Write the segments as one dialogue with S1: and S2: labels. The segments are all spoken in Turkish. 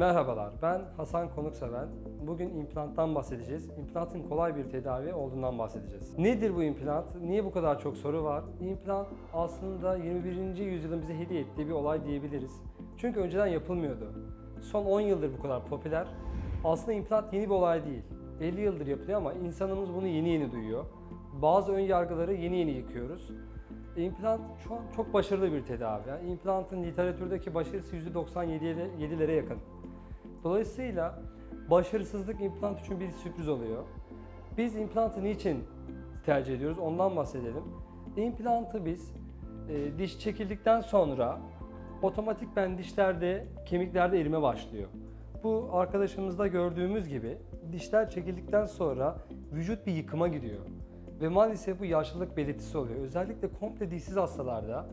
S1: Merhabalar, ben Hasan Konukseven. Bugün implanttan bahsedeceğiz. İmplantın kolay bir tedavi olduğundan bahsedeceğiz. Nedir bu implant? Niye bu kadar çok soru var? İmplant aslında 21. yüzyılın bize hediye ettiği bir olay diyebiliriz. Çünkü önceden yapılmıyordu. Son 10 yıldır bu kadar popüler. Aslında implant yeni bir olay değil. 50 yıldır yapılıyor ama insanımız bunu yeni yeni duyuyor. Bazı ön yargıları yeni yeni yıkıyoruz. İmplant şu an çok başarılı bir tedavi. Yani implantın literatürdeki başarısı %97'lere yakın. Dolayısıyla başarısızlık implant için bir sürpriz oluyor. Biz implantı niçin tercih ediyoruz ondan bahsedelim. İmplantı biz e, diş çekildikten sonra otomatikmen dişlerde, kemiklerde erime başlıyor. Bu arkadaşımızda gördüğümüz gibi dişler çekildikten sonra vücut bir yıkıma gidiyor. Ve maalesef bu yaşlılık belirtisi oluyor. Özellikle komple dişsiz hastalarda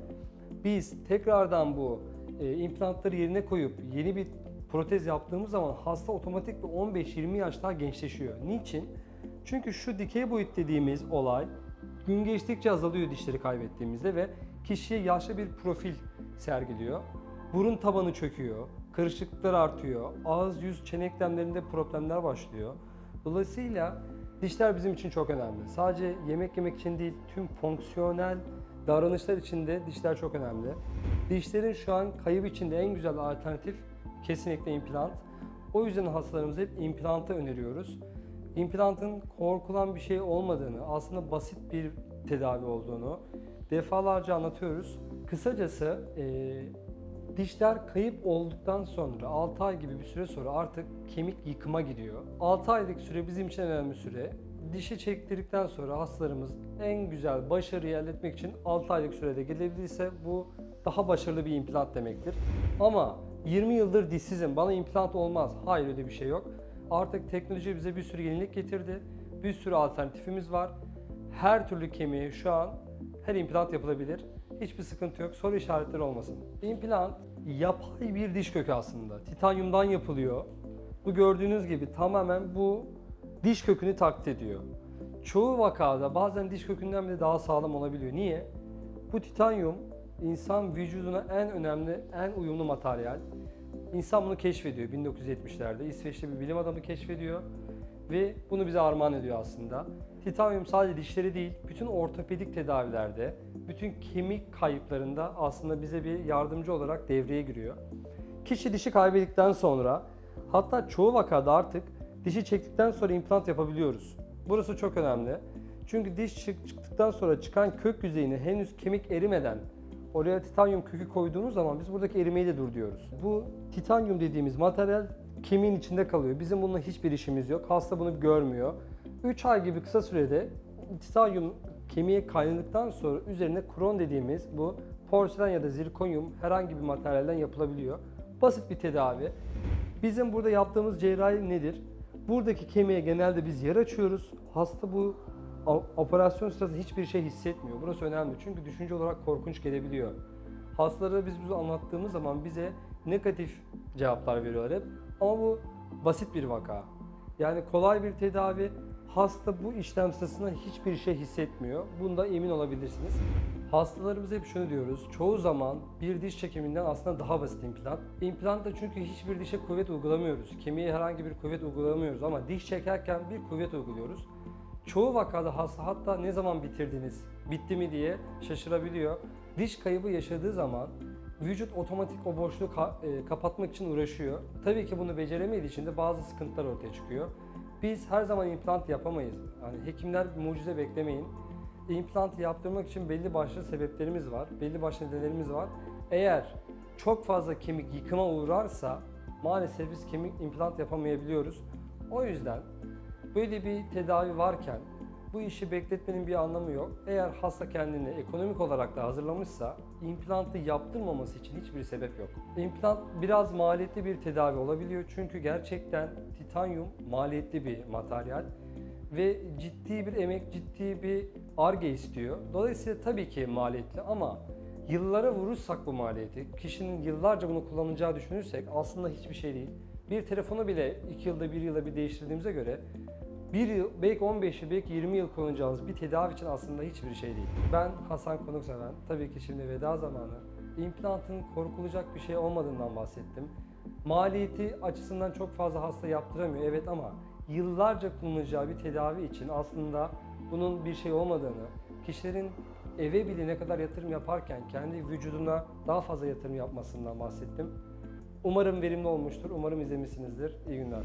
S1: biz tekrardan bu e, implantları yerine koyup yeni bir protez yaptığımız zaman hasta otomatik bir 15-20 yaş daha gençleşiyor. Niçin? Çünkü şu dikey boyut dediğimiz olay gün geçtikçe azalıyor dişleri kaybettiğimizde ve kişiye yaşlı bir profil sergiliyor. Burun tabanı çöküyor, kırışıklıklar artıyor, ağız, yüz, çene eklemlerinde problemler başlıyor. Dolayısıyla dişler bizim için çok önemli. Sadece yemek yemek için değil, tüm fonksiyonel davranışlar için de dişler çok önemli. Dişlerin şu an kayıp içinde en güzel alternatif kesinlikle implant. O yüzden hastalarımıza hep implantı öneriyoruz. İmplantın korkulan bir şey olmadığını, aslında basit bir tedavi olduğunu defalarca anlatıyoruz. Kısacası e, dişler kayıp olduktan sonra 6 ay gibi bir süre sonra artık kemik yıkıma gidiyor. 6 aylık süre bizim için önemli süre. Dişi çektirdikten sonra hastalarımız en güzel başarıyı elde etmek için 6 aylık sürede gelebilirse bu daha başarılı bir implant demektir. Ama 20 yıldır dişsizim, bana implant olmaz. Hayır öyle bir şey yok. Artık teknoloji bize bir sürü yenilik getirdi. Bir sürü alternatifimiz var. Her türlü kemiği şu an her implant yapılabilir. Hiçbir sıkıntı yok. Soru işaretleri olmasın. İmplant yapay bir diş kökü aslında. Titanyumdan yapılıyor. Bu gördüğünüz gibi tamamen bu diş kökünü taklit ediyor. Çoğu vakada bazen diş kökünden bile daha sağlam olabiliyor. Niye? Bu titanyum insan vücuduna en önemli, en uyumlu materyal. İnsan bunu keşfediyor 1970'lerde. İsveçli bir bilim adamı keşfediyor ve bunu bize armağan ediyor aslında. Titanyum sadece dişleri değil, bütün ortopedik tedavilerde, bütün kemik kayıplarında aslında bize bir yardımcı olarak devreye giriyor. Kişi dişi kaybettikten sonra, hatta çoğu vakada artık dişi çektikten sonra implant yapabiliyoruz. Burası çok önemli. Çünkü diş çıktıktan sonra çıkan kök yüzeyine henüz kemik erimeden Oraya titanyum kökü koyduğumuz zaman biz buradaki erimeyi de dur diyoruz. Bu titanyum dediğimiz materyal kemiğin içinde kalıyor. Bizim bununla hiçbir işimiz yok. Hasta bunu görmüyor. 3 ay gibi kısa sürede titanyum kemiğe kaynadıktan sonra üzerine kron dediğimiz bu porselen ya da zirkonyum herhangi bir materyalden yapılabiliyor. Basit bir tedavi. Bizim burada yaptığımız cerrahi nedir? Buradaki kemiğe genelde biz yer açıyoruz. Hasta bu operasyon sırasında hiçbir şey hissetmiyor. Burası önemli çünkü düşünce olarak korkunç gelebiliyor. Hastalara biz bunu anlattığımız zaman bize negatif cevaplar veriyorlar hep. Ama bu basit bir vaka. Yani kolay bir tedavi. Hasta bu işlem sırasında hiçbir şey hissetmiyor. Bunda emin olabilirsiniz. Hastalarımıza hep şunu diyoruz. Çoğu zaman bir diş çekiminden aslında daha basit implant. İmplantta çünkü hiçbir dişe kuvvet uygulamıyoruz. Kemiğe herhangi bir kuvvet uygulamıyoruz ama diş çekerken bir kuvvet uyguluyoruz. Çoğu vakada hasta hatta ne zaman bitirdiniz, bitti mi diye şaşırabiliyor. Diş kaybı yaşadığı zaman vücut otomatik o boşluğu ka- e, kapatmak için uğraşıyor. Tabii ki bunu beceremediği için de bazı sıkıntılar ortaya çıkıyor. Biz her zaman implant yapamayız. Yani hekimler mucize beklemeyin. İmplant yaptırmak için belli başlı sebeplerimiz var, belli başlı nedenlerimiz var. Eğer çok fazla kemik yıkıma uğrarsa maalesef biz kemik implant yapamayabiliyoruz. O yüzden Böyle bir tedavi varken bu işi bekletmenin bir anlamı yok. Eğer hasta kendini ekonomik olarak da hazırlamışsa implantı yaptırmaması için hiçbir sebep yok. İmplant biraz maliyetli bir tedavi olabiliyor çünkü gerçekten titanyum maliyetli bir materyal ve ciddi bir emek, ciddi bir arge istiyor. Dolayısıyla tabii ki maliyetli ama yıllara vurursak bu maliyeti, kişinin yıllarca bunu kullanacağı düşünürsek aslında hiçbir şey değil. Bir telefonu bile 2 yılda 1 yılda bir değiştirdiğimize göre bir yıl, belki 15 yıl, belki 20 yıl kullanacağınız bir tedavi için aslında hiçbir şey değil. Ben Hasan Konukseven. Tabii ki şimdi veda zamanı. İmplantın korkulacak bir şey olmadığından bahsettim. Maliyeti açısından çok fazla hasta yaptıramıyor evet ama yıllarca kullanacağı bir tedavi için aslında bunun bir şey olmadığını, kişilerin eve bile ne kadar yatırım yaparken kendi vücuduna daha fazla yatırım yapmasından bahsettim. Umarım verimli olmuştur. Umarım izlemişsinizdir. İyi günler.